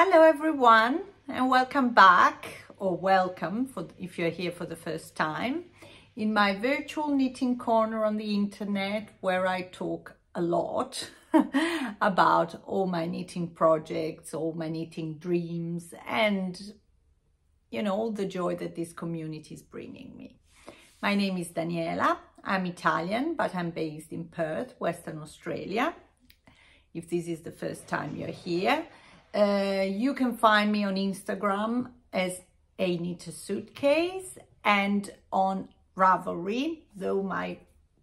Hello everyone and welcome back or welcome for if you're here for the first time in my virtual knitting corner on the internet where I talk a lot about all my knitting projects, all my knitting dreams and you know all the joy that this community is bringing me. My name is Daniela. I'm Italian but I'm based in Perth, Western Australia. If this is the first time you're here, uh, you can find me on Instagram as A Knitter's Suitcase and on Ravelry, though my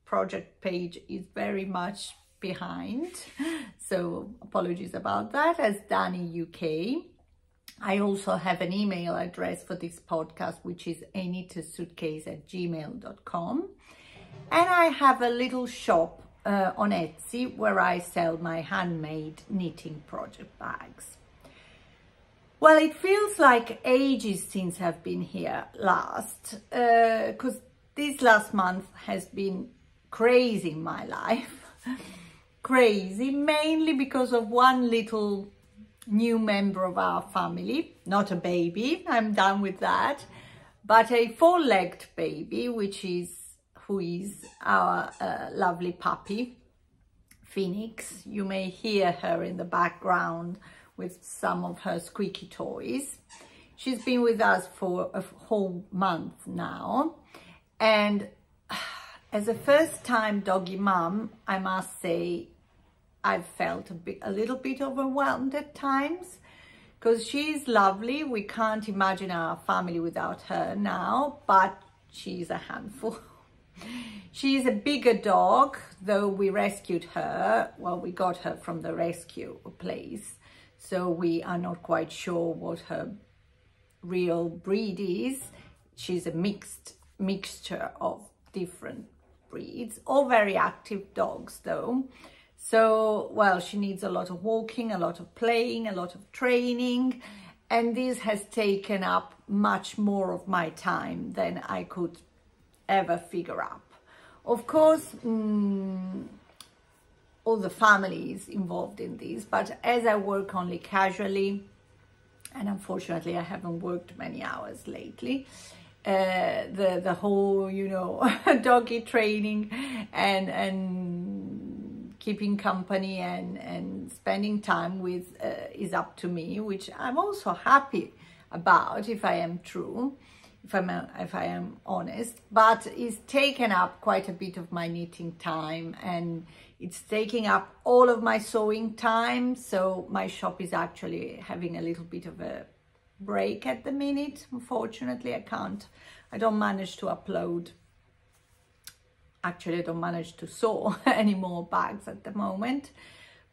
project page is very much behind. So apologies about that as DanyUK. I also have an email address for this podcast, which is suitcase at gmail.com. And I have a little shop uh, on Etsy where I sell my handmade knitting project bags. Well, it feels like ages since I've been here last because uh, this last month has been crazy in my life. crazy, mainly because of one little new member of our family, not a baby, I'm done with that, but a four-legged baby, which is who is our uh, lovely puppy, Phoenix. You may hear her in the background with some of her squeaky toys. She's been with us for a whole month now. And as a first time doggy mom, I must say, I've felt a, bit, a little bit overwhelmed at times because she's lovely. We can't imagine our family without her now, but she's a handful. she's a bigger dog, though we rescued her. Well, we got her from the rescue place. So we are not quite sure what her real breed is. She's a mixed mixture of different breeds, all very active dogs though. So, well, she needs a lot of walking, a lot of playing, a lot of training, and this has taken up much more of my time than I could ever figure up. Of course, mm, all the families involved in this, but as I work only casually, and unfortunately I haven't worked many hours lately, uh, the the whole you know doggy training and and keeping company and and spending time with uh, is up to me, which I'm also happy about if I am true if I'm if I am honest, but it's taken up quite a bit of my knitting time and it's taking up all of my sewing time. So my shop is actually having a little bit of a break at the minute. Unfortunately, I can't, I don't manage to upload. Actually, I don't manage to sew any more bags at the moment.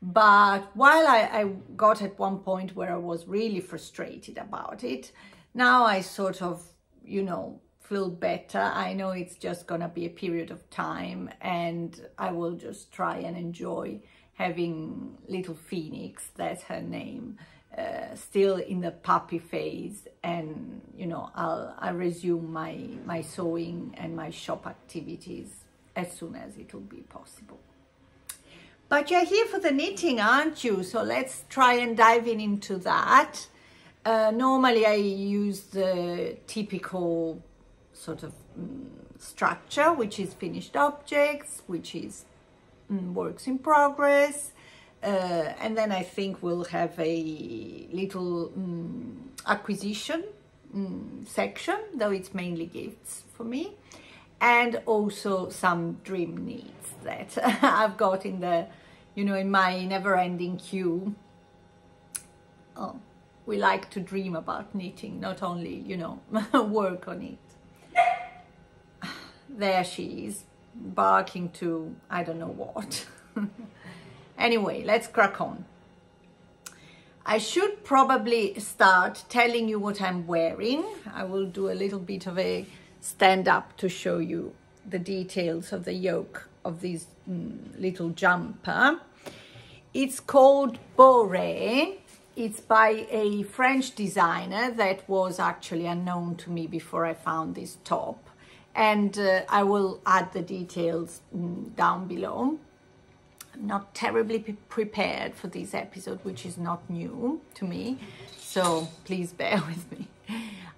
But while I, I got at one point where I was really frustrated about it, now I sort of you know, feel better. I know it's just gonna be a period of time and I will just try and enjoy having little Phoenix, that's her name, uh, still in the puppy phase and you know I'll, I'll resume my my sewing and my shop activities as soon as it will be possible. But you're here for the knitting aren't you? So let's try and dive in into that. Uh, normally I use the typical sort of um, structure, which is finished objects, which is um, works in progress. Uh, and then I think we'll have a little um, acquisition section, though it's mainly gifts for me. And also some dream knits that I've got in the, you know, in my never-ending queue. Oh we like to dream about knitting, not only, you know, work on it. There she is, barking to I don't know what. anyway, let's crack on. I should probably start telling you what I'm wearing. I will do a little bit of a stand up to show you the details of the yoke of this mm, little jumper. It's called Bore it's by a French designer that was actually unknown to me before I found this top. And uh, I will add the details mm, down below. I'm not terribly prepared for this episode, which is not new to me. So please bear with me.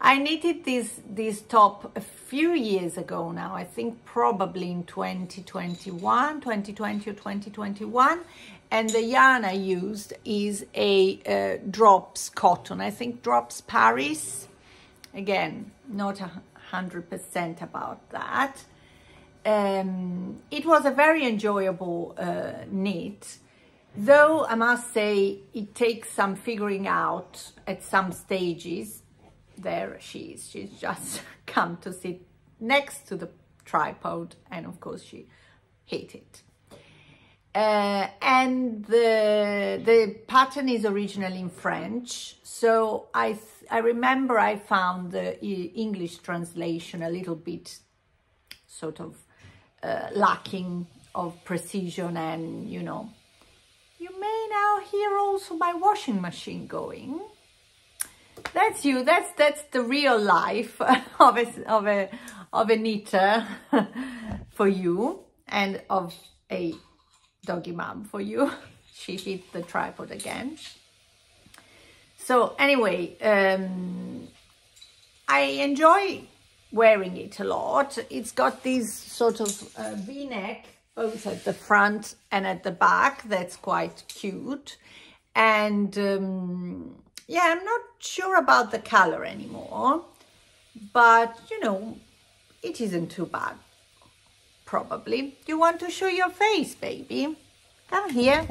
I knitted this, this top a few years ago now, I think probably in 2021, 2020 or 2021. And the yarn I used is a uh, Drops cotton. I think Drops Paris. Again, not a hundred percent about that. Um, it was a very enjoyable uh, knit, though I must say it takes some figuring out at some stages there she is. She's just come to sit next to the tripod and of course she hate it. Uh, and the the pattern is originally in French, so I I remember I found the English translation a little bit sort of uh, lacking of precision, and you know, you may now hear also my washing machine going that's you. That's that's the real life of a of a of a knitter for you and of a doggy mom for you. she hit the tripod again. So anyway, um, I enjoy wearing it a lot. It's got this sort of uh, v-neck both at the front and at the back. That's quite cute. And um, yeah, I'm not sure about the color anymore, but you know, it isn't too bad, probably. You want to show your face, baby? Come here,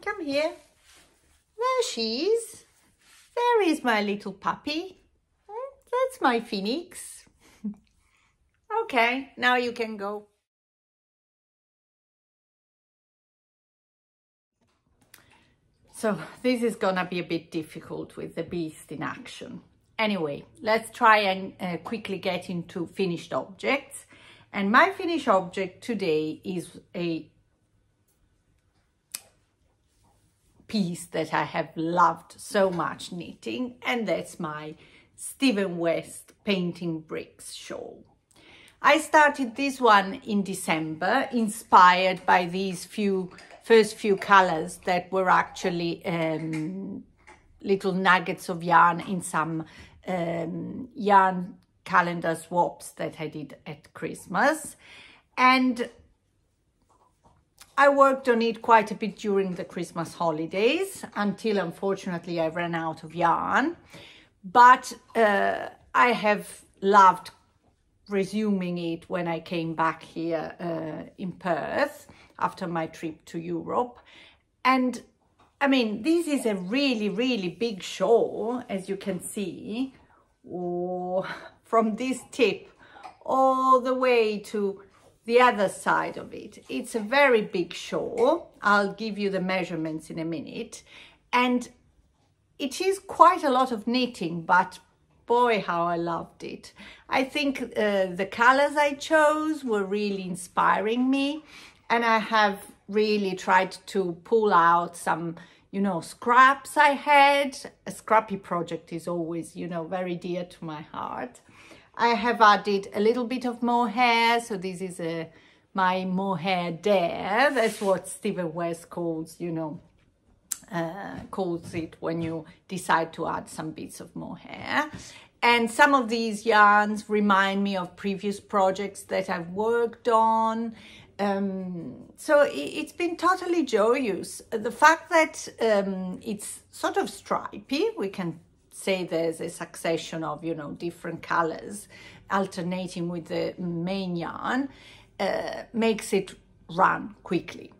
come here. There she is. There is my little puppy. Hmm, that's my phoenix. okay, now you can go. So this is gonna be a bit difficult with the beast in action. Anyway, let's try and uh, quickly get into finished objects. And my finished object today is a piece that I have loved so much knitting and that's my Stephen West Painting Bricks shawl. I started this one in December, inspired by these few first few colors that were actually um, little nuggets of yarn in some um, yarn calendar swaps that I did at Christmas. And I worked on it quite a bit during the Christmas holidays until unfortunately I ran out of yarn. But uh, I have loved resuming it when I came back here uh, in Perth after my trip to Europe. And I mean, this is a really, really big show, as you can see, oh, from this tip all the way to the other side of it. It's a very big shawl. I'll give you the measurements in a minute. And it is quite a lot of knitting, but boy, how I loved it. I think uh, the colors I chose were really inspiring me and I have really tried to pull out some you know scraps I had a scrappy project is always you know very dear to my heart I have added a little bit of mohair so this is a my mohair dare that's what Stephen West calls you know uh, calls it when you decide to add some bits of mohair and some of these yarns remind me of previous projects that I've worked on. Um, so it, has been totally joyous. The fact that um, it's sort of stripy, we can say there's a succession of, you know, different colors alternating with the main yarn, uh, makes it run quickly.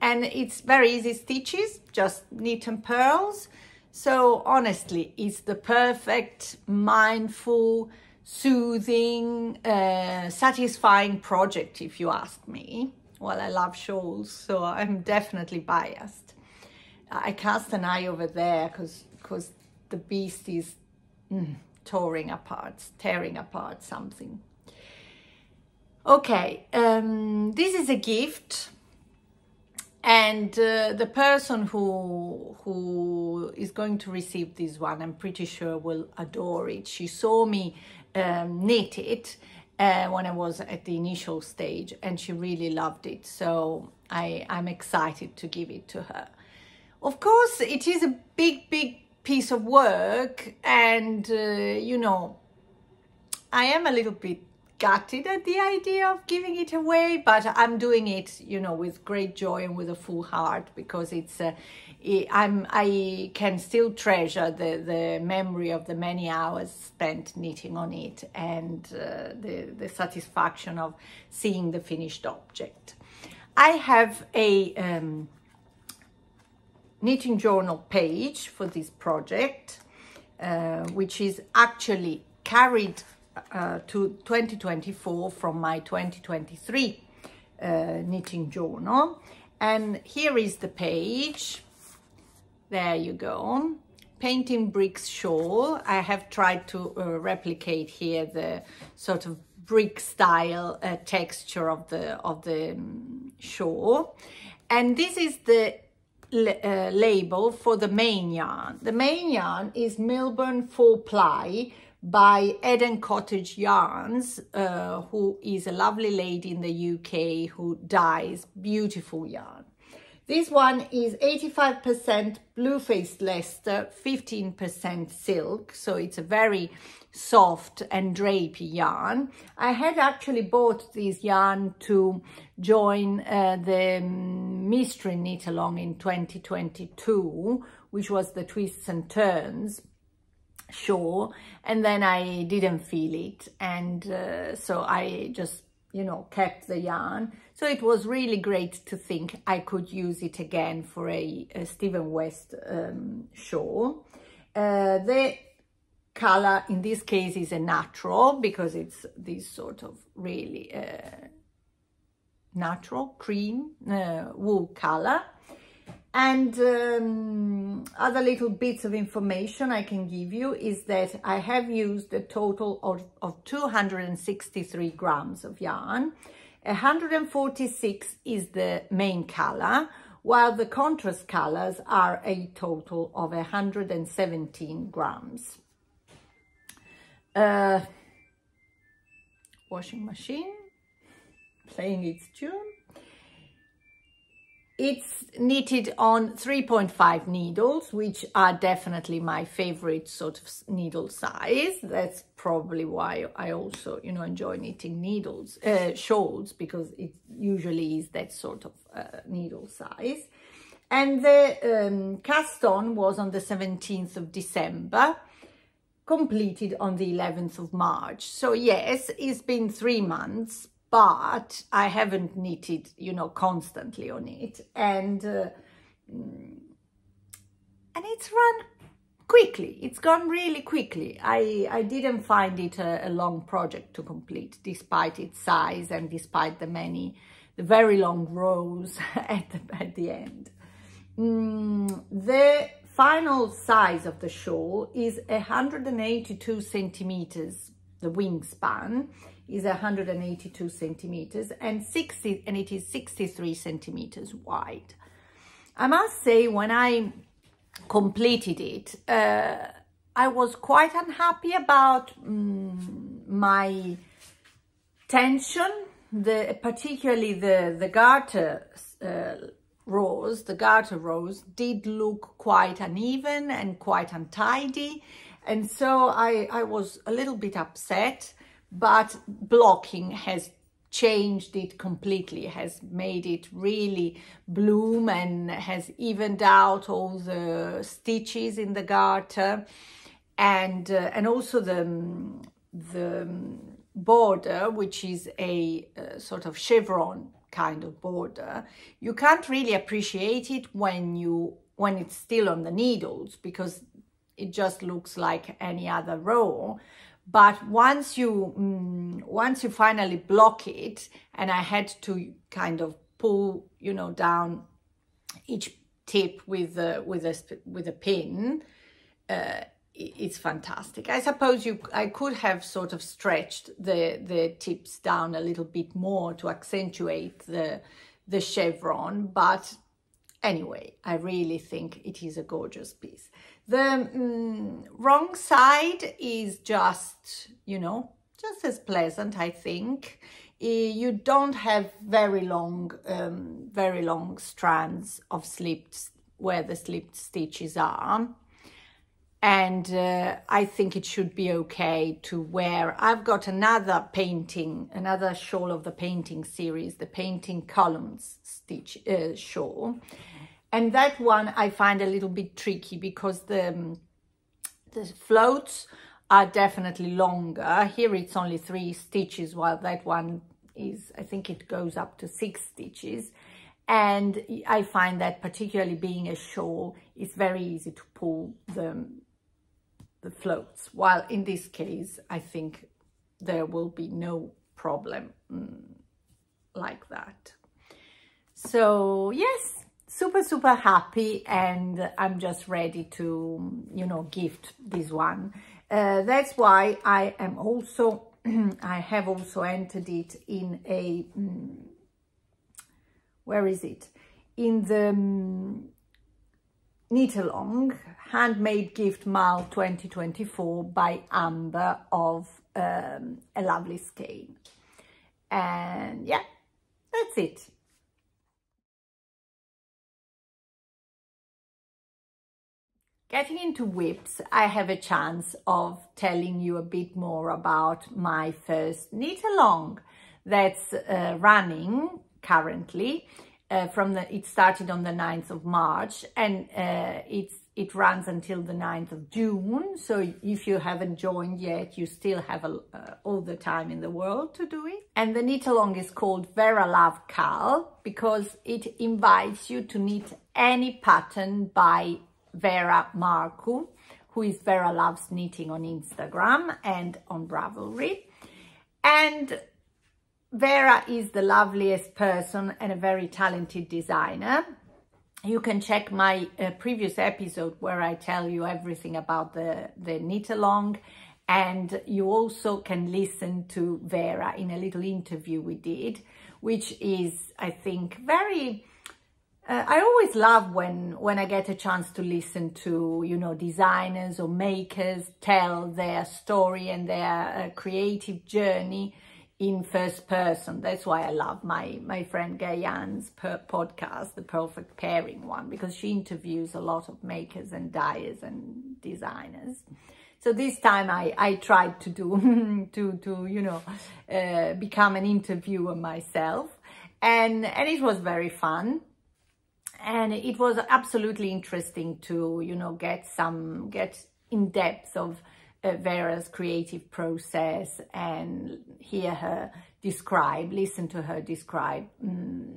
And it's very easy stitches, just knit and purls. So honestly, it's the perfect, mindful, soothing, uh, satisfying project, if you ask me. Well, I love shawls, so I'm definitely biased. I cast an eye over there because because the beast is mm, tearing apart, tearing apart something. Okay, um, this is a gift and uh, the person who who is going to receive this one i'm pretty sure will adore it she saw me um, knit it uh, when I was at the initial stage and she really loved it. So I, I'm excited to give it to her. Of course, it is a big, big piece of work and, uh, you know, I am a little bit gutted at the idea of giving it away, but I'm doing it, you know, with great joy and with a full heart because it's, uh, I'm, I can still treasure the, the memory of the many hours spent knitting on it and uh, the, the satisfaction of seeing the finished object. I have a um, knitting journal page for this project, uh, which is actually carried uh, to 2024 from my 2023 uh, knitting journal. And here is the page. There you go. Painting Bricks Shawl. I have tried to uh, replicate here the sort of brick style uh, texture of the of the um, shawl. And this is the uh, label for the main yarn. The main yarn is Milburn 4 ply by Eden Cottage Yarns, uh, who is a lovely lady in the UK who dyes beautiful yarn. This one is 85% blue-faced Leicester, 15% silk, so it's a very soft and drapey yarn. I had actually bought this yarn to join uh, the Mystery Knit Along in 2022, which was the Twists and Turns show, and then I didn't feel it, and uh, so I just, you know, kept the yarn. So it was really great to think I could use it again for a, a Stephen West um, show. Uh, the color in this case is a natural because it's this sort of really uh, natural cream uh, wool color. And um, other little bits of information I can give you is that I have used a total of, of 263 grams of yarn. 146 is the main color while the contrast colors are a total of 117 grams uh, washing machine playing its tune. It's knitted on 3.5 needles, which are definitely my favorite sort of needle size. That's probably why I also, you know, enjoy knitting needles, uh, shawls, because it usually is that sort of uh, needle size. And the um, cast on was on the 17th of December completed on the 11th of March. So yes, it's been three months, but I haven't knitted, you know, constantly on it. And, uh, mm, and it's run quickly. It's gone really quickly. I, I didn't find it a, a long project to complete, despite its size and despite the many, the very long rows at the, at the end. Mm, the final size of the shawl is 182 centimeters. The wingspan is 182 centimeters and 60 and it is 63 centimeters wide. I must say when I completed it, uh, I was quite unhappy about um, my tension, the particularly the the garter uh, rows, the garter rows, did look quite uneven and quite untidy. And so I, I was a little bit upset, but blocking has changed it completely, has made it really bloom and has evened out all the stitches in the garter and uh, and also the the border which is a uh, sort of chevron kind of border. You can't really appreciate it when you when it's still on the needles because it just looks like any other row. But once you mm, once you finally block it, and I had to kind of pull, you know, down each tip with a with a with a pin. Uh, it's fantastic. I suppose you I could have sort of stretched the the tips down a little bit more to accentuate the the chevron, but anyway, I really think it is a gorgeous piece. The um, wrong side is just, you know, just as pleasant, I think. You don't have very long, um, very long strands of slipped where the slipped stitches are. And uh, I think it should be okay to wear. I've got another painting, another shawl of the painting series, the painting columns stitch uh, shawl. And that one I find a little bit tricky because the, um, the floats are definitely longer. Here it's only three stitches, while that one is, I think it goes up to six stitches. And I find that particularly being a shawl, it's very easy to pull the, the floats. While in this case, I think there will be no problem mm, like that. So yes, super, super happy and I'm just ready to, you know, gift this one. Uh, that's why I am also, I have also entered it in a, um, where is it? In the um, Knit Along Handmade Gift Mal 2024 by Amber of um, A Lovely Skein. And yeah, that's it. Getting into WIPs, I have a chance of telling you a bit more about my first knit along that's uh, running currently. Uh, from the it started on the 9th of March and uh, it's it runs until the 9th of June. So if you haven't joined yet, you still have a, uh, all the time in the world to do it. And the knit along is called Veralove KAL because it invites you to knit any pattern by Vera Marcu, who is Vera Loves Knitting on Instagram and on Ravelry. And Vera is the loveliest person and a very talented designer. You can check my uh, previous episode where I tell you everything about the, the knit along and you also can listen to Vera in a little interview we did, which is, I think, very uh, I always love when, when I get a chance to listen to, you know, designers or makers tell their story and their uh, creative journey in first person. That's why I love my, my friend Gayan's podcast, the Perfect Pairing one, because she interviews a lot of makers and dyers and designers. So this time I, I tried to do, to, to, you know, uh, become an interviewer myself. And, and it was very fun and it was absolutely interesting to you know get some get in depth of Vera's creative process and hear her describe listen to her describe um,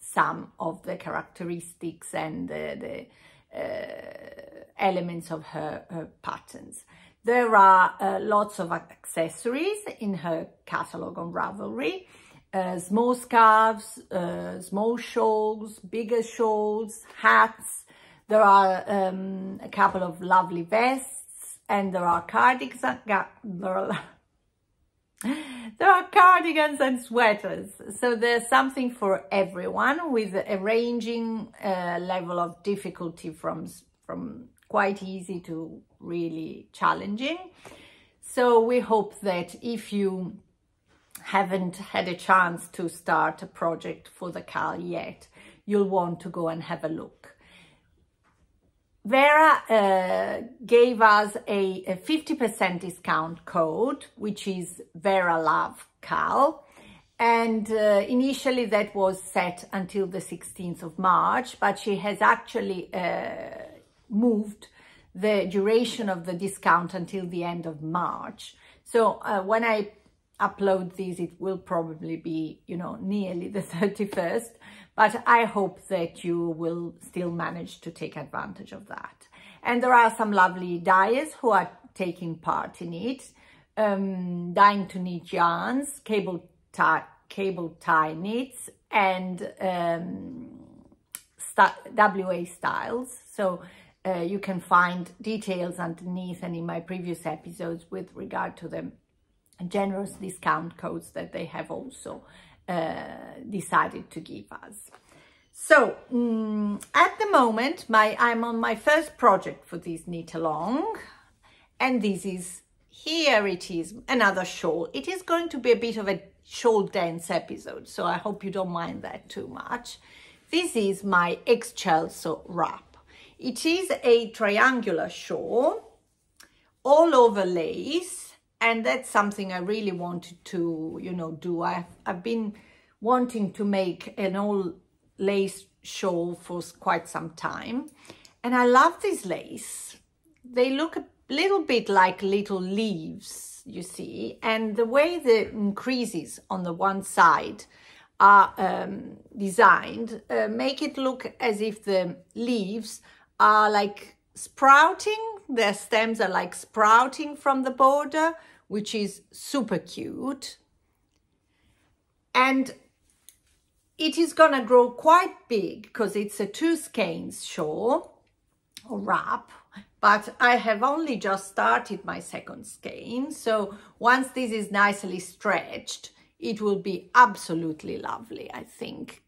some of the characteristics and the, the uh, elements of her, her, patterns there are uh, lots of accessories in her catalog on Ravelry uh, small scarves, uh, small shawls, bigger shawls, hats. There are um, a couple of lovely vests and there are cardigans. Are, there are cardigans and sweaters. So there's something for everyone with a ranging uh, level of difficulty from, from quite easy to really challenging. So we hope that if you haven't had a chance to start a project for the KAL yet, you'll want to go and have a look. Vera uh, gave us a 50% discount code, which is Vera Love Cal. And uh, initially that was set until the 16th of March, but she has actually uh, moved the duration of the discount until the end of March. So uh, when I upload these, it will probably be, you know, nearly the 31st, but I hope that you will still manage to take advantage of that. And there are some lovely dyers who are taking part in it. Um, Dying to Knit Yarns, Cable Tie, cable tie Knits, and um, WA Styles. So uh, you can find details underneath and in my previous episodes with regard to the generous discount codes that they have also decided to give us. So um, at the moment, my I'm on my first project for this knit along, and this is here it is, another shawl. It is going to be a bit of a shawl dance episode, so I hope you don't mind that too much. This is my Excelso wrap. It is a triangular shawl, all over lace, and that's something I really wanted to, you know, do. I've, I've been wanting to make an all lace shawl for quite some time, and I love this lace. They look a little bit like little leaves, you see, and the way the creases on the one side are um, designed uh, make it look as if the leaves are like sprouting. Their stems are like sprouting from the border, which is super cute. And it is gonna grow quite big because it's a two skeins shawl or wrap but I have only just started my second skein. So once this is nicely stretched, it will be absolutely lovely, I think.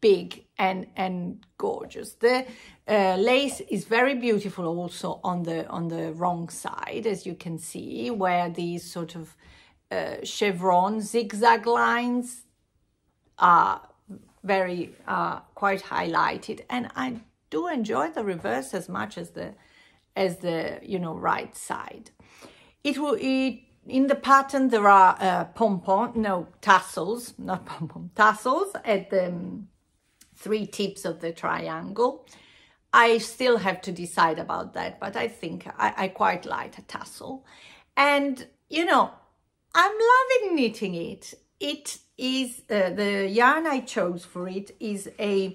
Big and and gorgeous. The uh, lace is very beautiful also on the on the wrong side, as you can see, where these sort of uh, chevron zigzag lines are very uh, quite highlighted, and I do enjoy the reverse as much as the as the you know right side. It will it in the pattern there are uh, pom-pom, no, tassels, not pom-pom, tassels at the um, three tips of the triangle. I still have to decide about that, but I think I, I quite like a tassel. And, you know, I'm loving knitting it. It is, uh, the yarn I chose for it is a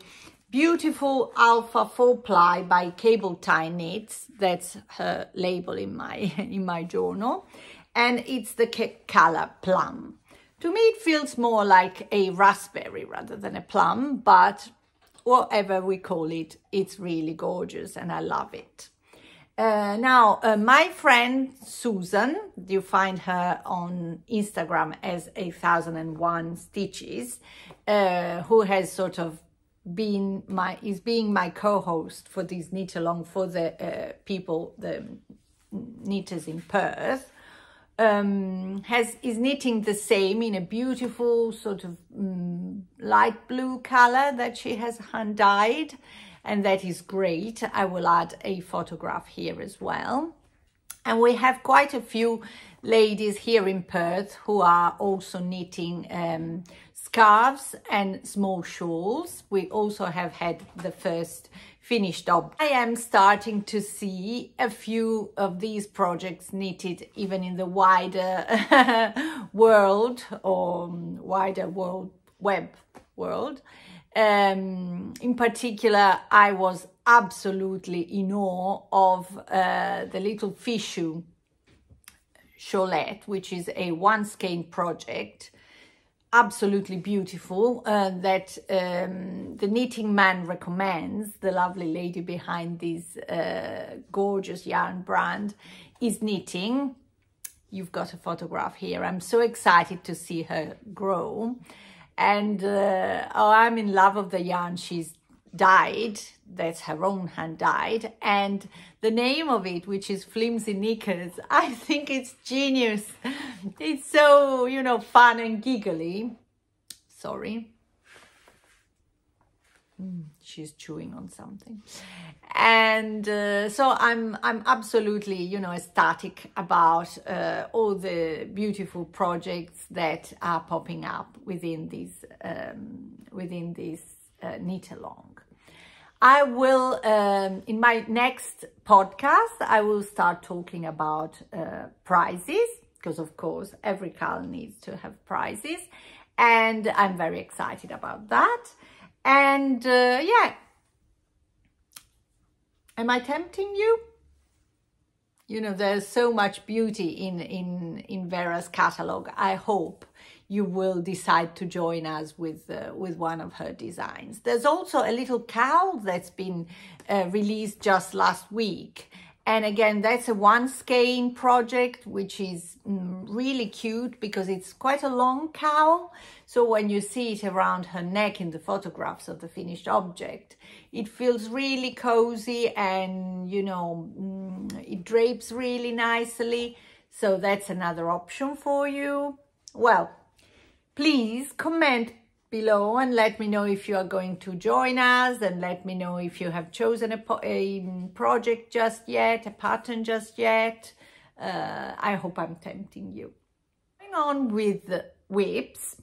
beautiful alpha 4 ply by cable tie knits that's her label in my in my journal and it's the color plum. To me, it feels more like a raspberry rather than a plum, but whatever we call it, it's really gorgeous and I love it. Uh, now, uh, my friend Susan, you find her on Instagram as a 1001 Stitches, uh, who has sort of been my, is being my co-host for this knit along for the uh, people, the knitters in Perth um, has is knitting the same in a beautiful sort of um, light blue color that she has hand dyed and that is great. I will add a photograph here as well. And we have quite a few ladies here in Perth who are also knitting um, scarves and small shawls. We also have had the first finished up. I am starting to see a few of these projects knitted even in the wider world or wider world web world. Um, in particular, I was absolutely in awe of uh, the little Fichu Cholette, which is a one skein project absolutely beautiful uh, that um, the knitting man recommends the lovely lady behind this uh, gorgeous yarn brand is knitting. You've got a photograph here. I'm so excited to see her grow. And uh, oh i'm in love of the yarn she's dyed that's her own hand died, and the name of it which is flimsy knickers i think it's genius. It's so you know fun and giggly. Sorry. Mm, she's chewing on something. And uh, so i'm i'm absolutely you know ecstatic about uh, all the beautiful projects that are popping up within this um, within this uh, knit along I will, um, in my next podcast, I will start talking about uh, prizes because of course every KAL needs to have prizes and I'm very excited about that. And uh, yeah, am I tempting you? You know, there's so much beauty in, in, in Vera's catalog. I hope you will decide to join us with uh, with one of her designs. There's also a little cowl that's been uh, released just last week. And again, that's a one skein project, which is mm, really cute because it's quite a long cowl. So when you see it around her neck in the photographs of the finished object, it feels really cozy and, you know, mm, it drapes really nicely. So that's another option for you. Well, please comment below and let me know if you are going to join us and let me know if you have chosen a, a project just yet, a pattern just yet. Uh, I hope I'm tempting you. Going on with WIPs,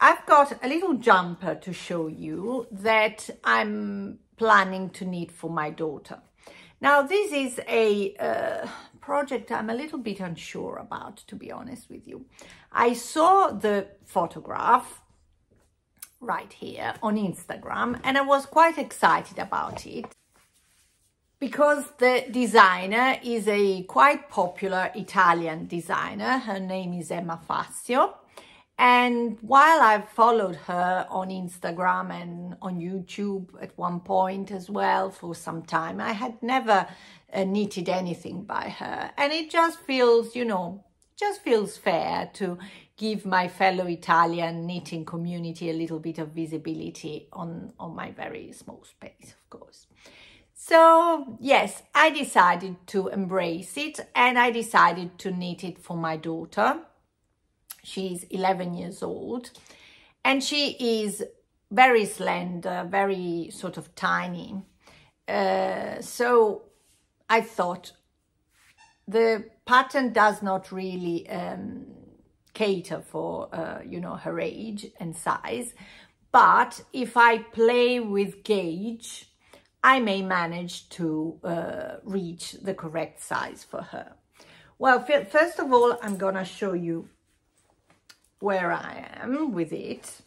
I've got a little jumper to show you that I'm planning to knit for my daughter. Now this is a uh, project I'm a little bit unsure about, to be honest with you. I saw the photograph right here on Instagram and I was quite excited about it because the designer is a quite popular Italian designer. Her name is Emma Fassio. And while I've followed her on Instagram and on YouTube at one point as well for some time, I had never uh, knitted anything by her. And it just feels, you know, just feels fair to give my fellow Italian knitting community a little bit of visibility on, on my very small space, of course. So yes, I decided to embrace it and I decided to knit it for my daughter. She's 11 years old and she is very slender, very sort of tiny. Uh, so I thought the pattern does not really um, cater for, uh, you know, her age and size. But if I play with gauge, I may manage to uh, reach the correct size for her. Well, first of all, I'm going to show you where I am with it.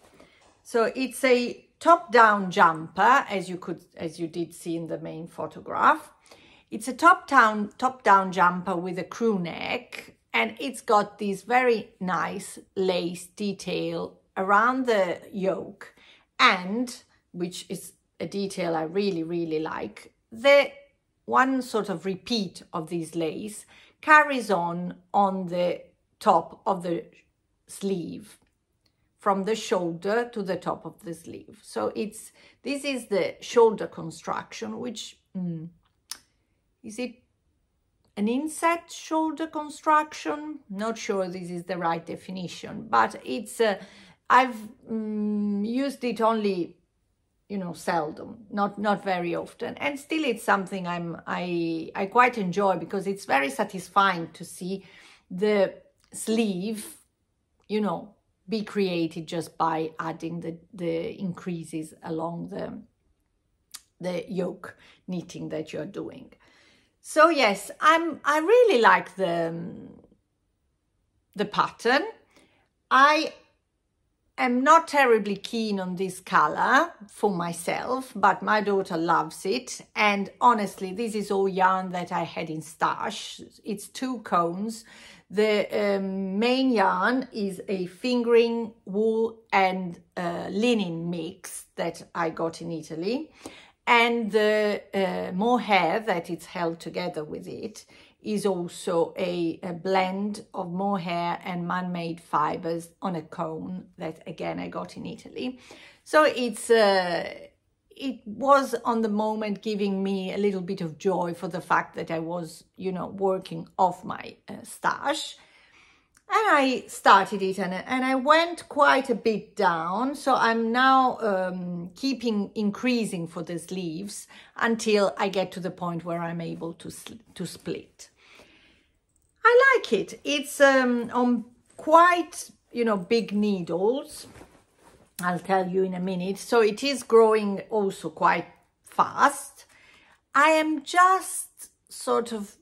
So it's a top-down jumper, as you could, as you did see in the main photograph. It's a top-down top-down jumper with a crew neck and it's got this very nice lace detail around the yoke and which is a detail I really really like the one sort of repeat of this lace carries on on the top of the sleeve from the shoulder to the top of the sleeve. So it's this is the shoulder construction which mm, is it an inset shoulder construction? Not sure this is the right definition, but it's, uh, I've um, used it only, you know, seldom, not, not very often. And still it's something I'm, I, I quite enjoy because it's very satisfying to see the sleeve, you know, be created just by adding the, the increases along the, the yoke knitting that you're doing. So yes, I'm, I really like the, the pattern. I am not terribly keen on this color for myself, but my daughter loves it. And honestly, this is all yarn that I had in stash. It's two cones. The um, main yarn is a fingering wool and uh, linen mix that I got in Italy and the uh, mohair that it's held together with it is also a, a blend of mohair and man-made fibers on a cone that again I got in Italy. So it's uh, it was on the moment giving me a little bit of joy for the fact that I was, you know, working off my uh, stash and I started it and, and I went quite a bit down. So I'm now um, keeping increasing for the sleeves until I get to the point where I'm able to, to split. I like it. It's um, on quite, you know, big needles. I'll tell you in a minute. So it is growing also quite fast. I am just sort of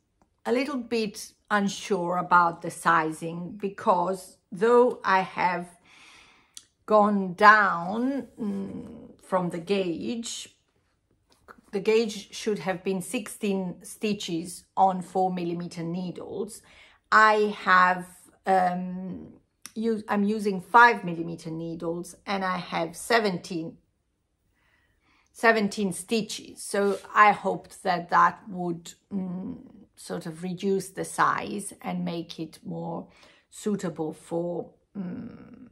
a little bit unsure about the sizing because though I have gone down mm, from the gauge, the gauge should have been 16 stitches on four millimeter needles. I have, um, use, I'm using five millimeter needles and I have 17 17 stitches. So I hoped that that would mm, sort of reduce the size and make it more suitable for um,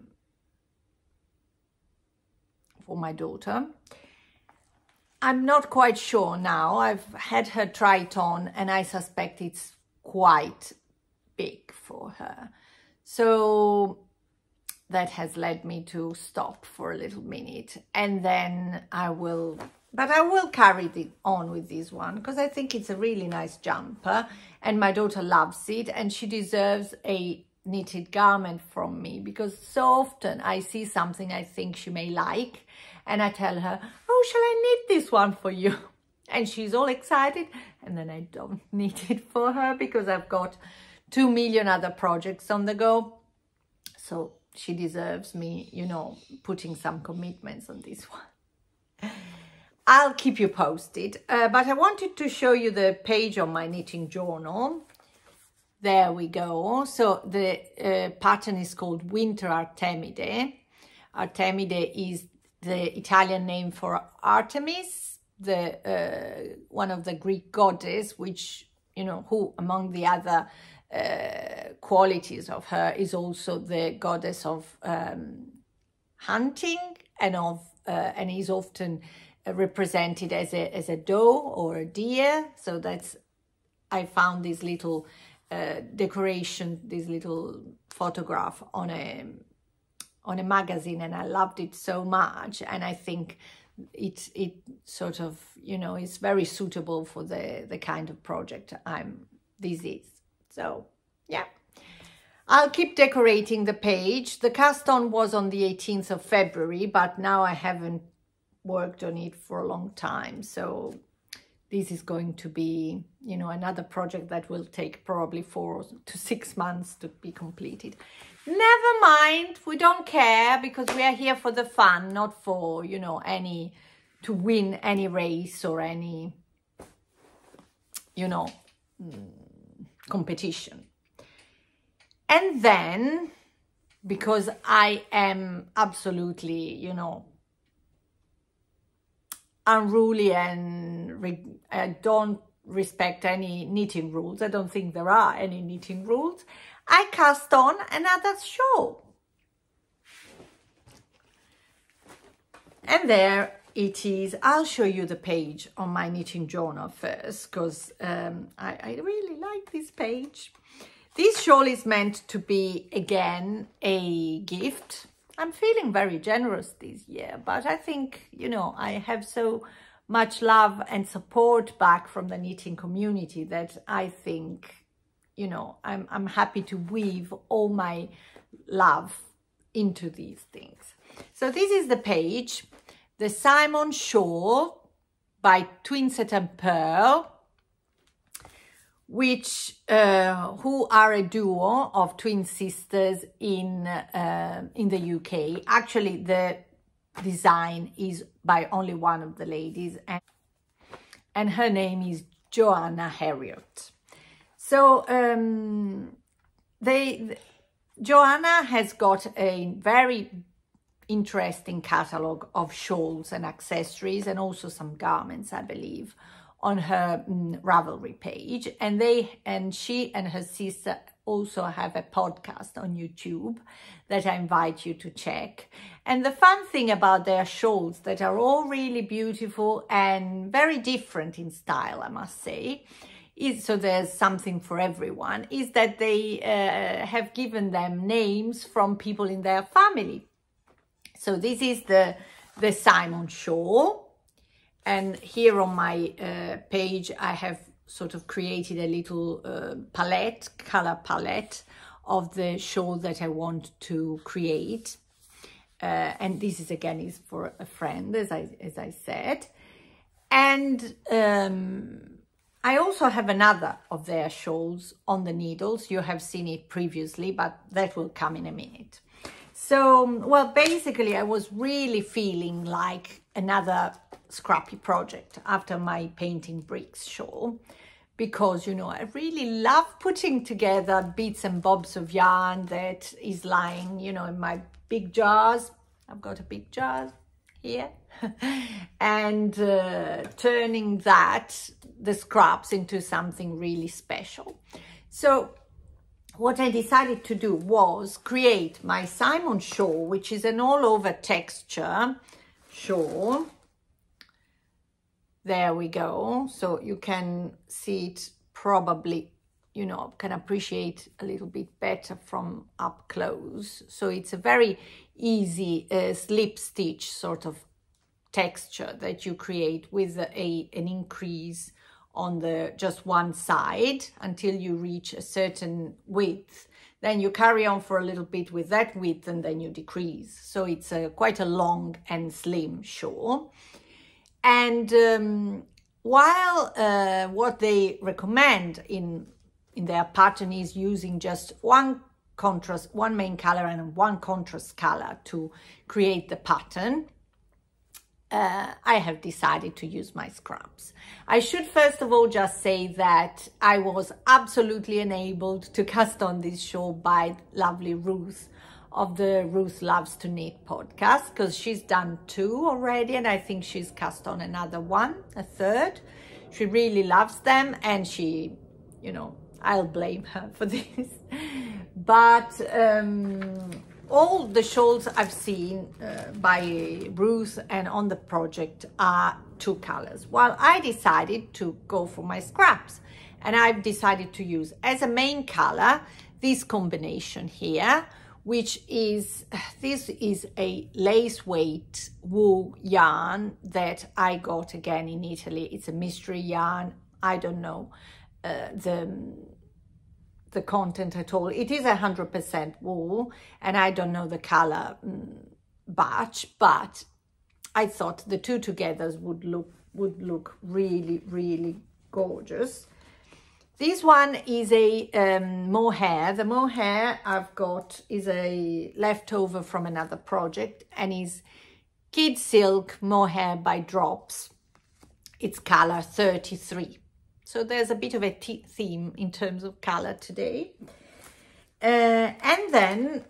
for my daughter. I'm not quite sure now. I've had her try it on and I suspect it's quite big for her. So that has led me to stop for a little minute and then I will but I will carry it on with this one because I think it's a really nice jumper and my daughter loves it and she deserves a knitted garment from me because so often I see something I think she may like and I tell her, oh, shall I knit this one for you? And she's all excited and then I don't knit it for her because I've got two million other projects on the go. So she deserves me, you know, putting some commitments on this one. I'll keep you posted, uh, but I wanted to show you the page on my knitting journal. There we go. So the uh, pattern is called Winter Artemide. Artemide is the Italian name for Artemis, the uh, one of the Greek goddess, which, you know, who among the other uh, qualities of her is also the goddess of um, hunting and of uh, and is often represented as a as a doe or a deer. So that's I found this little uh, decoration, this little photograph on a on a magazine, and I loved it so much. And I think it it sort of you know is very suitable for the the kind of project I'm this is. So yeah. I'll keep decorating the page. The cast on was on the 18th of February, but now I haven't worked on it for a long time. So this is going to be, you know, another project that will take probably four to six months to be completed. Never mind, we don't care because we are here for the fun, not for, you know, any, to win any race or any, you know, mm, competition. And then, because I am absolutely, you know, unruly and don't respect any knitting rules. I don't think there are any knitting rules. I cast on another shawl. And there it is. I'll show you the page on my knitting journal first because um, I, I really like this page. This shawl is meant to be, again, a gift. I'm feeling very generous this year, but I think, you know, I have so much love and support back from the knitting community that I think, you know, I'm, I'm happy to weave all my love into these things. So this is the page, the Simon Shawl by Twinset and Pearl which uh, who are a duo of twin sisters in uh, in the UK. Actually, the design is by only one of the ladies, and and her name is Joanna Harriot. So um, they Joanna has got a very interesting catalogue of shawls and accessories and also some garments, I believe, on her mm, Ravelry page. And they and she and her sister also have a podcast on YouTube that I invite you to check. And the fun thing about their shawls that are all really beautiful and very different in style, I must say, is so there's something for everyone, is that they uh, have given them names from people in their family. So this is the, the Simon shawl and here on my uh, page, I have sort of created a little uh, palette, color palette of the shawl that I want to create. Uh, and this is again is for a friend, as I, as I said. And um, I also have another of their shawls on the needles. You have seen it previously, but that will come in a minute. So, well, basically, I was really feeling like another scrappy project after my painting bricks show because you know I really love putting together bits and bobs of yarn that is lying you know in my big jars. I've got a big jar here. And uh, turning that the scraps into something really special. So what I decided to do was create my Simon shawl which is an all over texture shawl there we go. So you can see it probably, you know, can appreciate a little bit better from up close. So it's a very easy uh, slip stitch sort of texture that you create with a, an increase on the just one side until you reach a certain width. Then you carry on for a little bit with that width and then you decrease. So it's a, quite a long and slim shawl. And um, while uh, what they recommend in, in their pattern is using just one contrast, one main color and one contrast color to create the pattern, uh, I have decided to use my scraps. I should first of all just say that I was absolutely enabled to cast on this show by lovely Ruth of the Ruth Loves to Knit podcast because she's done two already and I think she's cast on another one, a third. She really loves them and she, you know, I'll blame her for this. But um, all the shawls I've seen uh, by Ruth and on the project are two colors. While I decided to go for my scraps and I've decided to use as a main color this combination here, which is, this is a lace weight wool yarn that I got again in Italy. It's a mystery yarn. I don't know uh, the the content at all. It is a 100% wool and I don't know the color mm, batch, but I thought the two together would look would look really, really gorgeous. This one is a um, mohair. The mohair I've got is a leftover from another project and is Kid Silk Mohair by Drops. It's color 33. So there's a bit of a theme in terms of color today. Uh, and then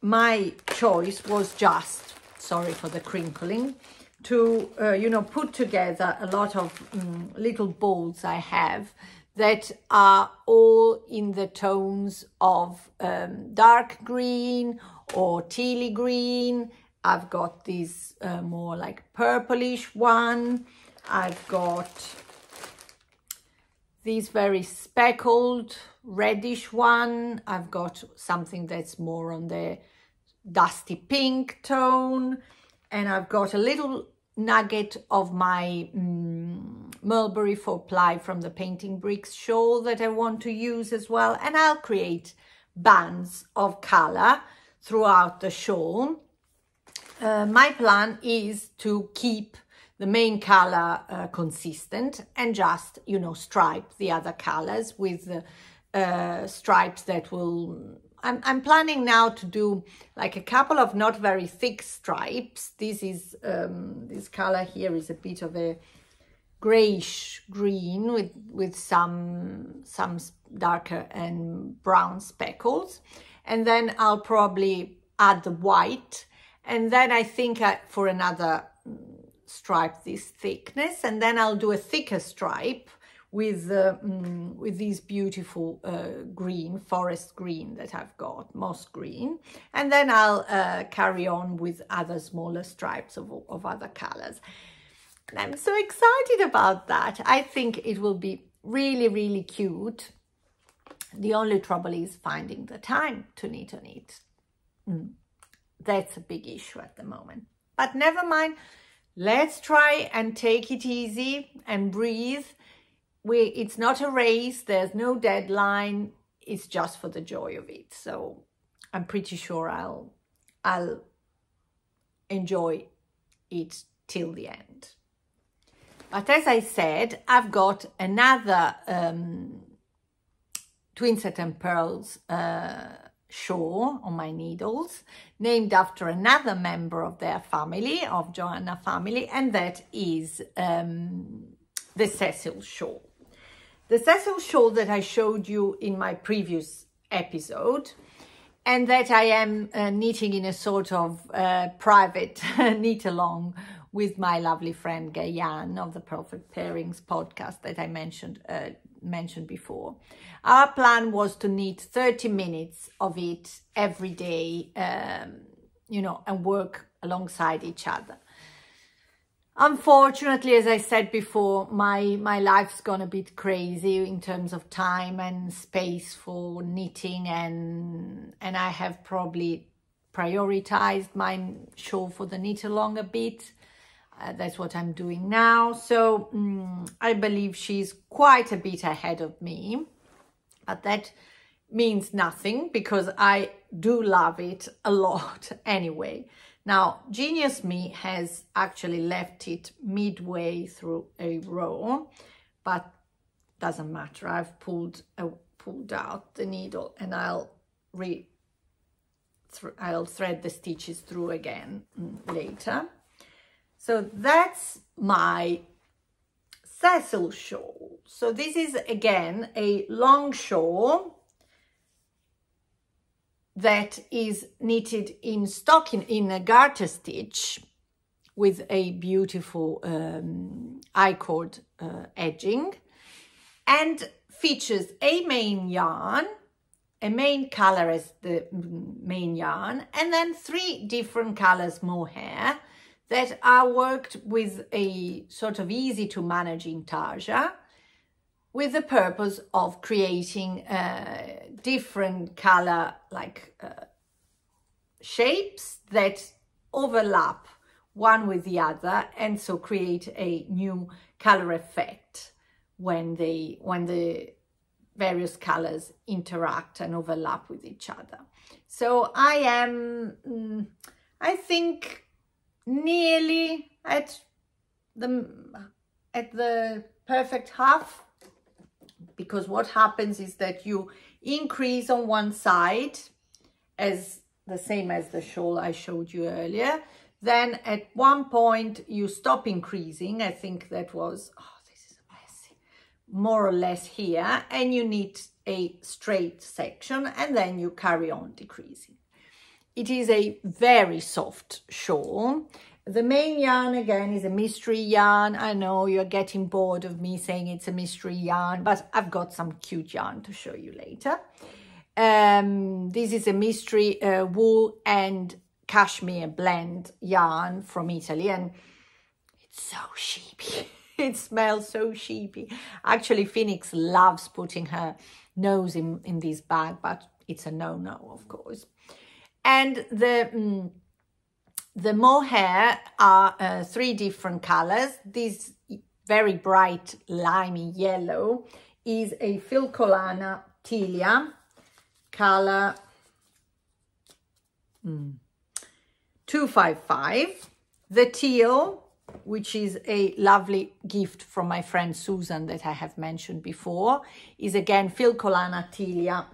my choice was just, sorry for the crinkling, to, uh, you know, put together a lot of um, little balls I have that are all in the tones of um, dark green or tealy green. I've got this uh, more like purplish one. I've got this very speckled reddish one. I've got something that's more on the dusty pink tone. And I've got a little nugget of my um, Milburn four ply from the Painting Bricks shawl that I want to use as well. And I'll create bands of color throughout the shawl. Uh, my plan is to keep the main color uh, consistent and just, you know, stripe the other colors with uh, stripes that will... I'm, I'm planning now to do like a couple of not very thick stripes. This is, um, this color here is a bit of a grayish green with, with some, some darker and brown speckles. And then I'll probably add the white. And then I think I, for another stripe this thickness and then I'll do a thicker stripe with uh, mm, with these beautiful uh, green forest green that I've got moss green. And then I'll uh, carry on with other smaller stripes of, of other colors. And I'm so excited about that. I think it will be really really cute. The only trouble is finding the time to knit on it. Mm. that's a big issue at the moment. But never mind Let's try and take it easy and breathe. We, it's not a race. There's no deadline. It's just for the joy of it. So I'm pretty sure I'll, I'll enjoy it till the end. But as I said, I've got another um, Twinset and Pearls uh, shawl on my needles, named after another member of their family, of Joanna family, and that is um, the Cecil shawl. The Cecil shawl that I showed you in my previous episode and that I am uh, knitting in a sort of uh, private knit along with my lovely friend Gayan of the Perfect Pairings podcast that I mentioned uh, mentioned before. Our plan was to knit 30 minutes of it every day, um, you know, and work alongside each other. unfortunately, as I said before, my, my life's gone a bit crazy in terms of time and space for knitting and, and I have probably prioritized my show for the knit along a bit. Uh, that's what I'm doing now. So um, I believe she's quite a bit ahead of me, but that means nothing because I do love it a lot anyway. Now, Genius Me has actually left it midway through a row, but doesn't matter. I've pulled uh, pulled out the needle and I'll re I'll thread the stitches through again mm, later. So that's my Cecil shawl. So this is again a long shawl that is knitted in stocking in a garter stitch with a beautiful um, I-cord uh, edging and features a main yarn, a main color as the main yarn, and then three different colors mohair that are worked with a sort of easy to manage intarsia with the purpose of creating uh, different color like uh, shapes that overlap one with the other and so create a new color effect when they when the various colors interact and overlap with each other. So i am mm, i think nearly at the at the perfect half because what happens is that you increase on one side as the same as the shawl I showed you earlier. Then at one point you stop increasing. I think that was, oh, this is more or less here. And you need a straight section and then you carry on decreasing. It is a very soft shawl. The main yarn again is a mystery yarn. I know you're getting bored of me saying it's a mystery yarn, but I've got some cute yarn to show you later. Um, this is a mystery uh, wool and cashmere blend yarn from Italy and it's so sheepy. it smells so sheepy. Actually, Phoenix loves putting her nose in, in this bag, but it's a no-no, of course. And the... Mm, the mohair are uh, three different colors. This very bright limey yellow is a Filcolana Tilia color mm, 255. The teal, which is a lovely gift from my friend Susan that I have mentioned before, is again Filcolana Tilia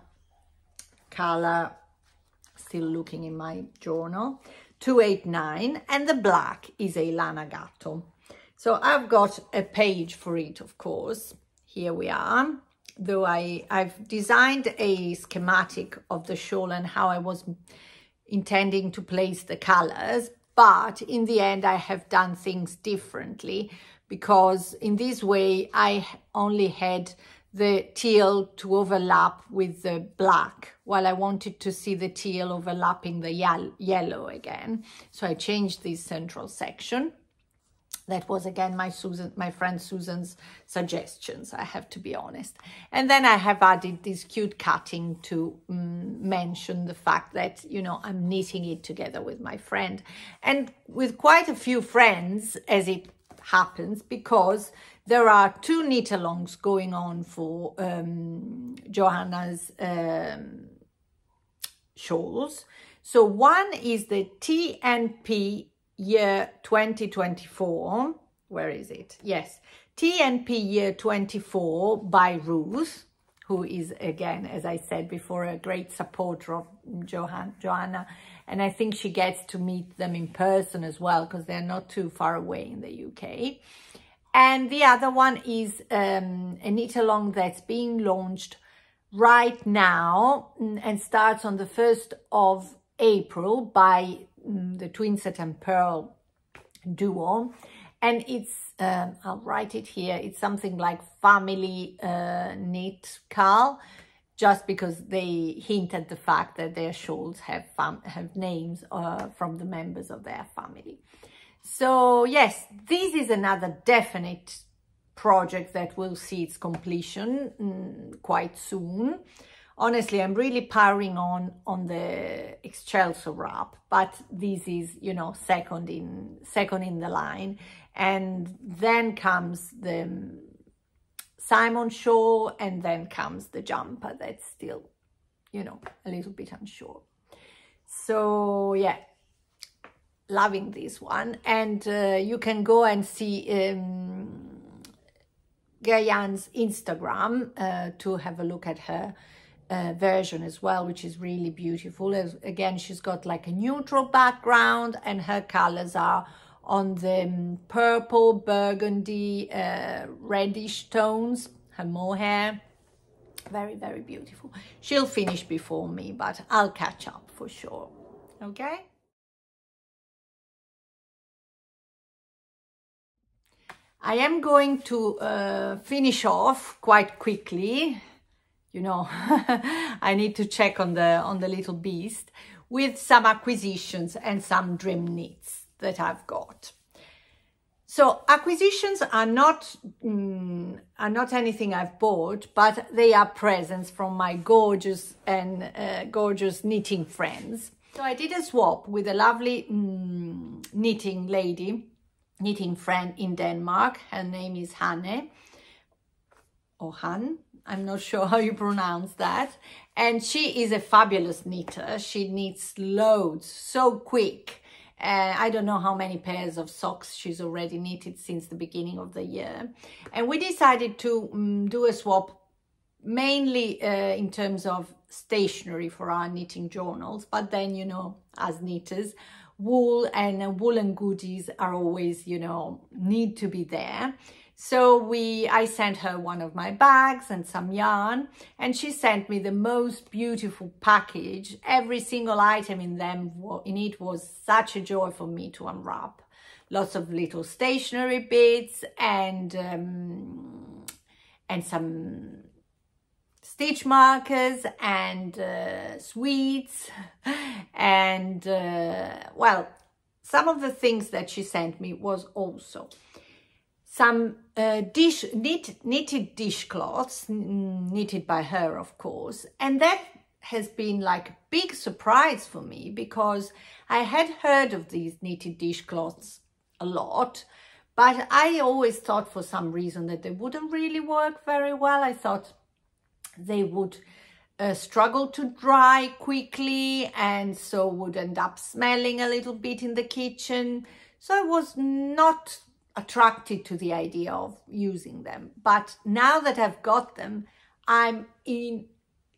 color, still looking in my journal. 289 and the black is a Lana Gatto. So I've got a page for it, of course. Here we are. Though I, I've designed a schematic of the shawl and how I was intending to place the colors, but in the end I have done things differently because in this way I only had the teal to overlap with the black while I wanted to see the teal overlapping the yellow again. So I changed this central section. That was again my Susan, my friend Susan's suggestions, I have to be honest. And then I have added this cute cutting to um, mention the fact that, you know, I'm knitting it together with my friend and with quite a few friends as it happens because there are two knit-alongs going on for um, Johanna's um, shawls. So one is the TNP year 2024. Where is it? Yes, TNP year 24 by Ruth, who is, again, as I said before, a great supporter of Johan Johanna. And I think she gets to meet them in person as well because they're not too far away in the UK. And the other one is um, a knit along that's being launched right now mm, and starts on the 1st of April by um, the Twinset and Pearl duo. And it's, um, I'll write it here, it's something like family uh, knit KAL, just because they hint at the fact that their shawls have, have names uh, from the members of their family. So yes, this is another definite project that will see its completion mm, quite soon. Honestly, I'm really powering on on the Excelsior wrap, but this is, you know, second in second in the line. And then comes the Simon Shaw, and then comes the jumper that's still, you know, a little bit unsure. So yeah, loving this one. And uh, you can go and see um, Gayan's Instagram uh, to have a look at her uh, version as well, which is really beautiful. As, again, she's got like a neutral background and her colors are on the purple, burgundy, uh, reddish tones, her mohair. Very, very beautiful. She'll finish before me, but I'll catch up for sure. Okay? I am going to uh, finish off quite quickly. You know, I need to check on the on the little beast with some acquisitions and some dream knits that I've got. So acquisitions are not mm, are not anything I've bought, but they are presents from my gorgeous and uh, gorgeous knitting friends. So I did a swap with a lovely mm, knitting lady knitting friend in Denmark. Her name is Hanne or Han. I'm not sure how you pronounce that. And she is a fabulous knitter. She knits loads so quick. Uh, I don't know how many pairs of socks she's already knitted since the beginning of the year. And we decided to um, do a swap mainly uh, in terms of stationery for our knitting journals. But then, you know, as knitters, wool and woolen goodies are always, you know, need to be there. So we, I sent her one of my bags and some yarn and she sent me the most beautiful package. Every single item in them, in it was such a joy for me to unwrap. Lots of little stationery bits and, um, and some stitch markers and uh, sweets and uh, well some of the things that she sent me was also some uh, dish knit, knitted dishcloths knitted by her of course and that has been like a big surprise for me because I had heard of these knitted dishcloths a lot but I always thought for some reason that they wouldn't really work very well. I thought they would uh, struggle to dry quickly and so would end up smelling a little bit in the kitchen. So I was not attracted to the idea of using them. But now that I've got them, I'm in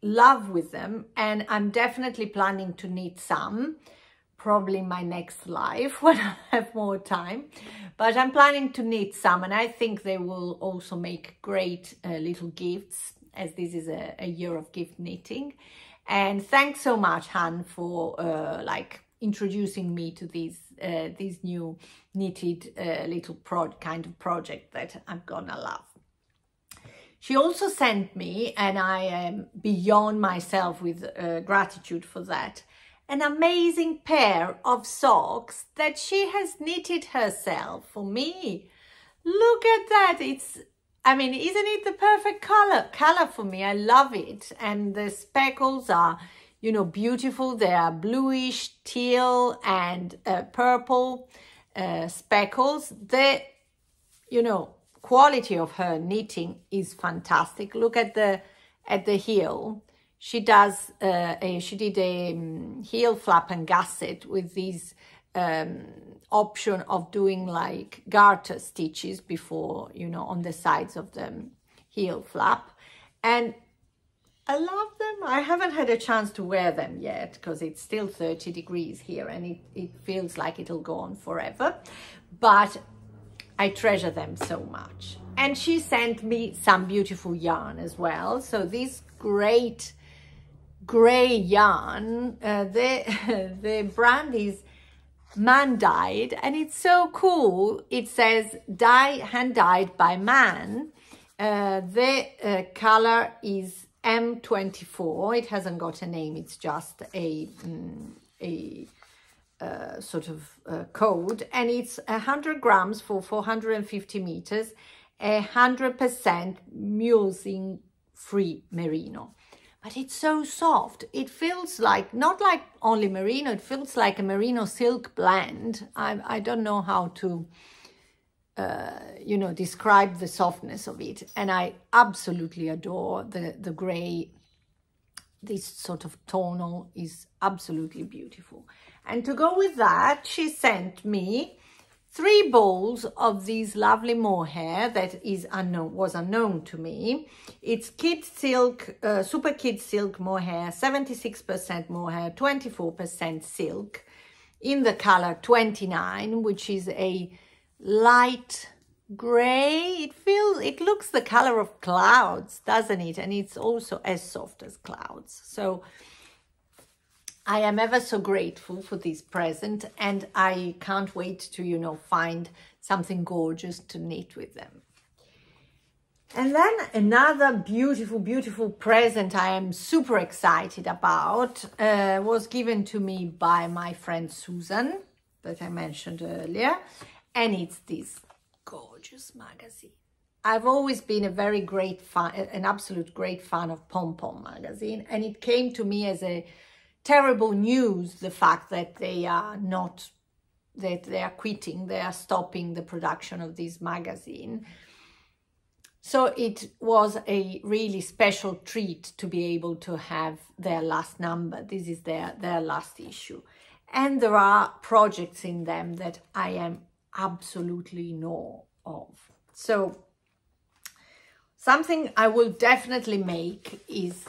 love with them and I'm definitely planning to knit some probably my next life when I have more time but I'm planning to knit some and I think they will also make great uh, little gifts as this is a, a year of gift knitting. And thanks so much, Han, for uh, like introducing me to these uh, these new knitted uh, little pro kind of project that I'm gonna love. She also sent me, and I am beyond myself with uh, gratitude for that, an amazing pair of socks that she has knitted herself for me. Look at that. It's I mean, isn't it the perfect color? Color for me. I love it. And the speckles are, you know, beautiful. They are bluish, teal, and uh, purple uh, speckles. The, you know, quality of her knitting is fantastic. Look at the at the heel. She does. Uh, a, she did a um, heel flap and gusset with these um, option of doing like garter stitches before, you know, on the sides of the heel flap. And I love them. I haven't had a chance to wear them yet because it's still 30 degrees here and it, it feels like it'll go on forever. But I treasure them so much. And she sent me some beautiful yarn as well. So this great gray yarn, uh, the, the brand is man dyed and it's so cool. It says dye hand dyed by man. Uh, the uh, color is m24 it hasn't got a name. It's just a mm, a uh, sort of uh, code. And it's 100 grams for 450 meters, 100% mulesing free merino. But it's so soft. It feels like, not like only merino, it feels like a merino silk blend. I, I don't know how to, uh, you know, describe the softness of it. And I absolutely adore the, the gray this sort of tonal is absolutely beautiful. And to go with that, she sent me three bowls of these lovely mohair that is unknown was unknown to me. It's kid silk, uh, super kid silk mohair, 76% mohair, 24% silk in the color 29, which is a light gray. It feels, it looks the color of clouds, doesn't it? And it's also as soft as clouds. So I am ever so grateful for this present and I can't wait to, you know, find something gorgeous to knit with them. And then another beautiful, beautiful present I am super excited about uh, was given to me by my friend Susan that I mentioned earlier. And it's this gorgeous magazine. I've always been a very great fan, an absolute great fan of Pom Pom magazine. And it came to me as a terrible news, the fact that they are not, that they are quitting, they are stopping the production of this magazine. So it was a really special treat to be able to have their last number. This is their, their last issue. And there are projects in them that I am absolutely know of. So something I will definitely make is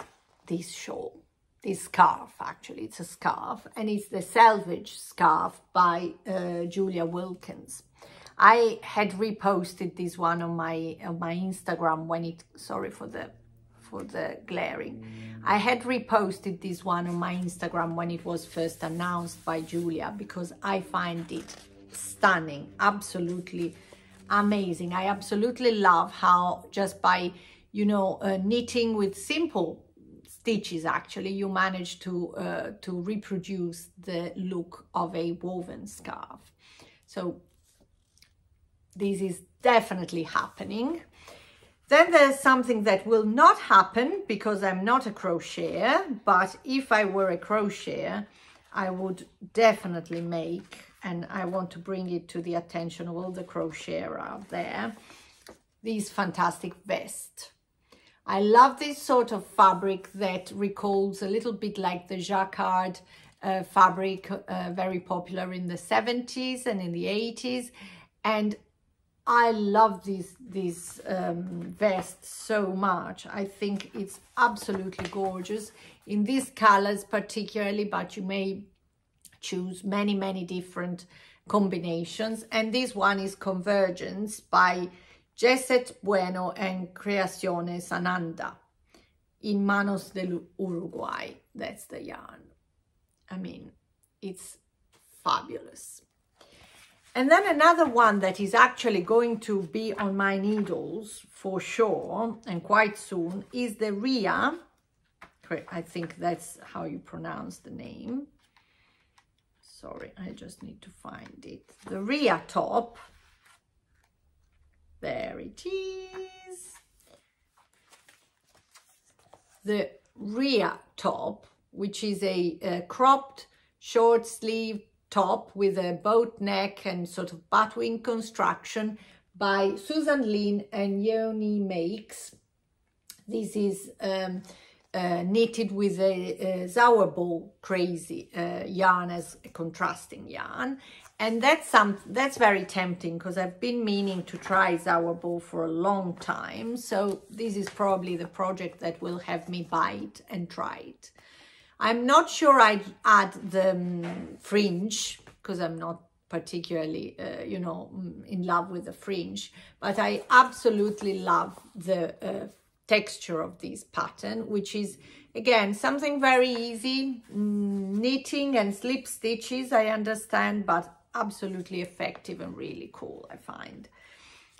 this shawl, this scarf actually. It's a scarf and it's the Salvage scarf by uh, Julia Wilkins. I had reposted this one on my on my Instagram when it sorry for the for the glaring. I had reposted this one on my Instagram when it was first announced by Julia because I find it stunning, absolutely amazing. I absolutely love how just by, you know, uh, knitting with simple stitches actually. You manage to uh, to reproduce the look of a woven scarf. So this is definitely happening. Then there's something that will not happen because I'm not a crocheter but if I were a crocheter I would definitely make and I want to bring it to the attention of all the crocheter out there, these fantastic vests. I love this sort of fabric that recalls a little bit like the jacquard uh, fabric, uh, very popular in the 70s and in the 80s. And I love these, these um, vests so much. I think it's absolutely gorgeous in these colors particularly, but you may choose many, many different combinations. And this one is Convergence by Jesset Bueno and Creaciones Ananda in Manos del Uruguay. That's the yarn. I mean, it's fabulous. And then another one that is actually going to be on my needles for sure and quite soon is the Ria. I think that's how you pronounce the name sorry I just need to find it the Ria top there it is the Ria top which is a, a cropped short sleeve top with a boat neck and sort of batwing construction by Susan Lin and Yoni Makes. This is um, uh, knitted with a, a Zauberball crazy uh, yarn as a contrasting yarn. And that's some that's very tempting because I've been meaning to try Zauberball for a long time. So this is probably the project that will have me buy it and try it. I'm not sure I'd add the um, fringe because I'm not particularly, uh, you know, mm, in love with the fringe, but I absolutely love the uh, texture of this pattern, which is, again, something very easy, mm, knitting and slip stitches, I understand, but absolutely effective and really cool, I find.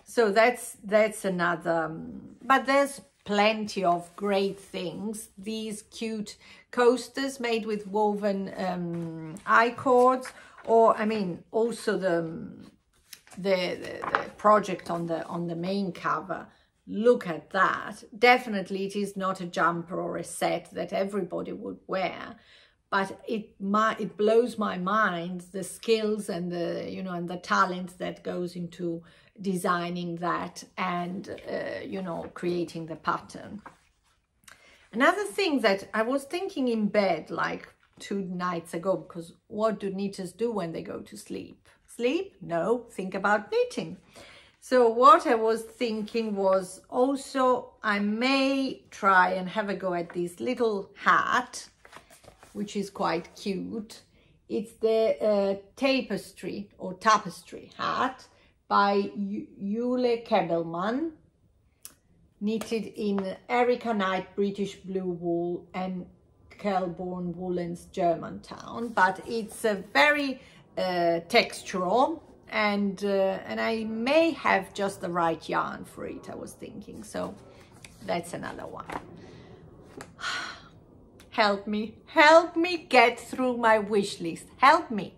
So that's, that's another, um, but there's plenty of great things. These cute coasters made with woven um, I-cords or I mean also the the, the, the project on the on the main cover look at that definitely it is not a jumper or a set that everybody would wear but it my it blows my mind the skills and the you know and the talent that goes into designing that and uh, you know creating the pattern. Another thing that i was thinking in bed like two nights ago because what do knitters do when they go to sleep? Sleep? No. Think about knitting. So what I was thinking was also I may try and have a go at this little hat, which is quite cute. It's the uh, tapestry or tapestry hat by Yule Kebelman, knitted in Erika Knight British Blue Wool and Kelbourne Woolens Germantown, but it's a very uh, textural and uh, and I may have just the right yarn for it I was thinking. So that's another one help me. Help me get through my wish list. Help me.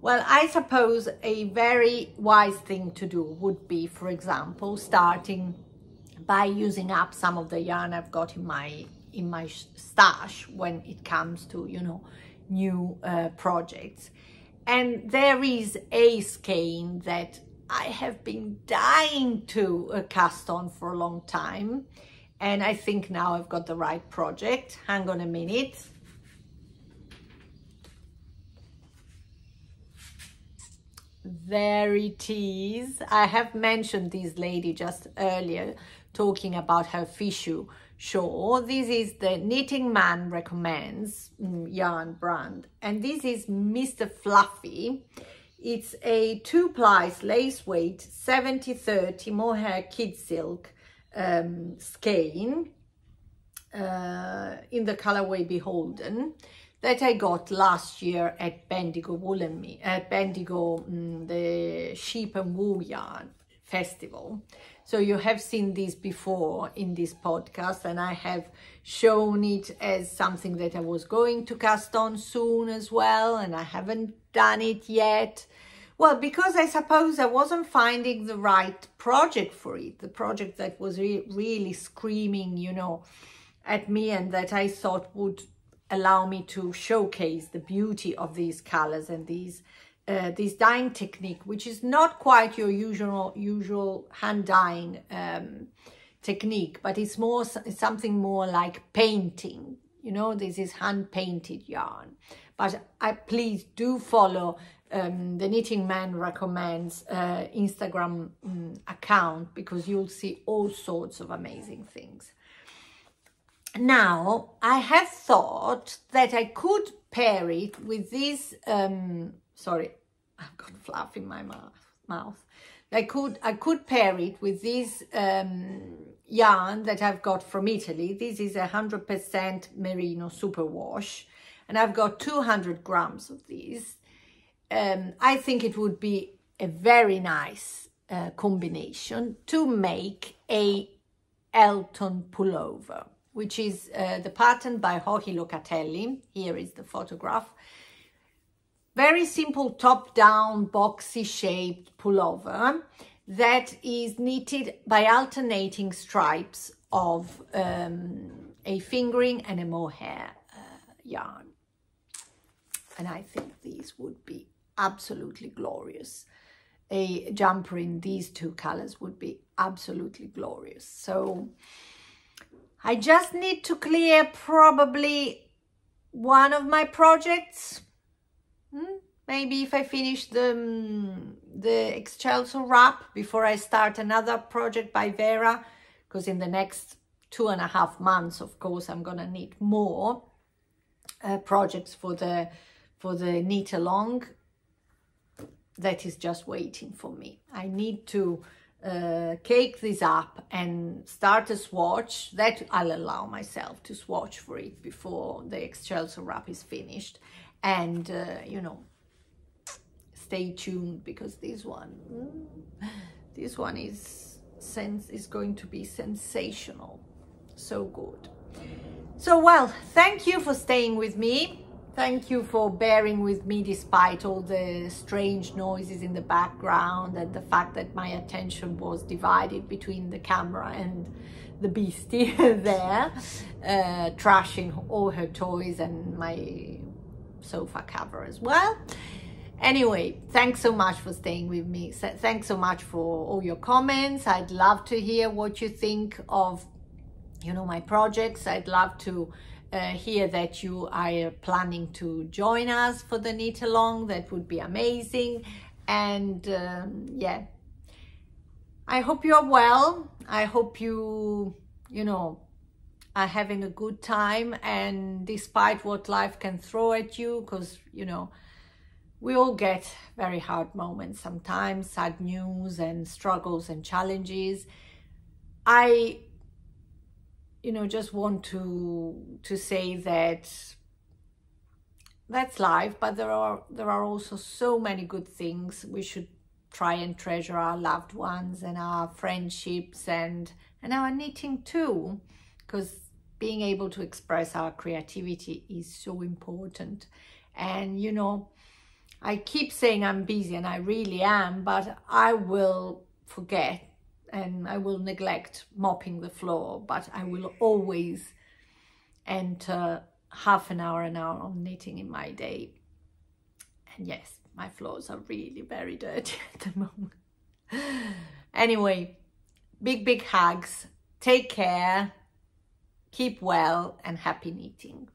Well I suppose a very wise thing to do would be for example starting by using up some of the yarn I've got in my in my stash when it comes to you know new uh, projects. And there is a skein that I have been dying to uh, cast on for a long time. And I think now I've got the right project. Hang on a minute. There it is. I have mentioned this lady just earlier talking about her fichu shawl. this is the Knitting Man Recommends mm, yarn brand. And this is Mr. Fluffy. It's a two plies lace weight 70-30 mohair kid silk um, skein uh, in the colorway Beholden that I got last year at Bendigo Woolen Me, at Bendigo, mm, the Sheep and Wool Yarn Festival. So you have seen this before in this podcast and I have shown it as something that I was going to cast on soon as well and I haven't done it yet. Well, because I suppose I wasn't finding the right project for it, the project that was re really screaming, you know, at me and that I thought would allow me to showcase the beauty of these colors and these uh, this dyeing technique, which is not quite your usual usual hand dyeing um, technique, but it's more something more like painting. You know, this is hand painted yarn. But I please do follow um, the Knitting Man recommends uh, Instagram um, account because you'll see all sorts of amazing things. Now, I have thought that I could pair it with this um, sorry, I've got fluff in my mouth. I could I could pair it with this um, yarn that I've got from Italy. This is a 100% merino superwash and I've got 200 grams of these. Um, I think it would be a very nice uh, combination to make a Elton pullover, which is uh, the pattern by Joji Locatelli. Here is the photograph. Very simple top-down boxy shaped pullover that is knitted by alternating stripes of um, a fingering and a mohair uh, yarn. And I think these would be absolutely glorious. A jumper in these two colors would be absolutely glorious. So I just need to clear probably one of my projects Hmm? Maybe if I finish the, the Excelsior wrap before I start another project by Vera, because in the next two and a half months, of course, I'm going to need more uh, projects for the, for the knit along. That is just waiting for me. I need to uh, cake this up and start a swatch that I'll allow myself to swatch for it before the Excelsior wrap is finished. And uh, you know stay tuned because this one this one is sense is going to be sensational. So good. So well thank you for staying with me Thank you for bearing with me despite all the strange noises in the background and the fact that my attention was divided between the camera and the beastie there, uh, trashing all her toys and my sofa cover as well. Anyway, thanks so much for staying with me. Thanks so much for all your comments. I'd love to hear what you think of, you know, my projects. I'd love to uh, hear that you are planning to join us for the knit along. That would be amazing. And um, yeah, I hope you are well. I hope you, you know, are having a good time and despite what life can throw at you, because, you know, we all get very hard moments sometimes, sad news and struggles and challenges. I you know, just want to to say that that's life, but there are there are also so many good things. We should try and treasure our loved ones and our friendships and and our knitting too, because being able to express our creativity is so important. And you know, I keep saying I'm busy and I really am, but I will forget and I will neglect mopping the floor, but I will always enter half an hour, an hour on knitting in my day. And yes, my floors are really very dirty at the moment. anyway, big, big hugs. Take care. Keep well and happy knitting.